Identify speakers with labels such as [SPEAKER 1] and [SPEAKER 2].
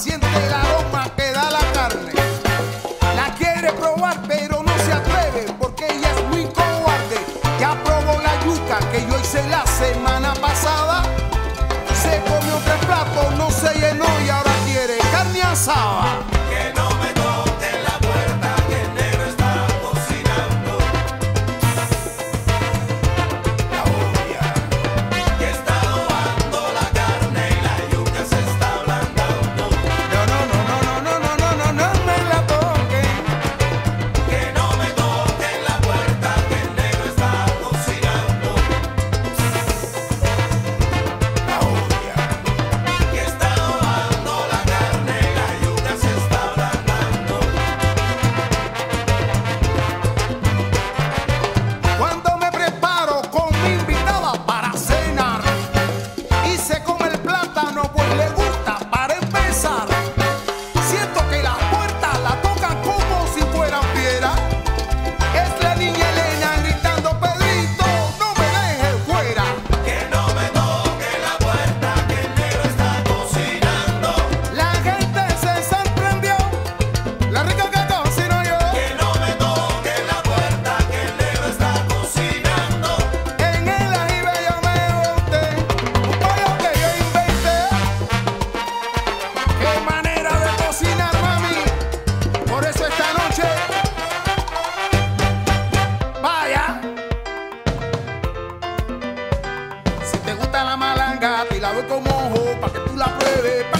[SPEAKER 1] siente el aroma que da la carne. La quiere probar, pero no se atreve porque ella es muy cobarde. Ya probó la yuca que yo hice la semana pasada. Se comió tres platos, no se llenó y ahora quiere carne asada. sabe como ojo, pa' que tú la pruebes.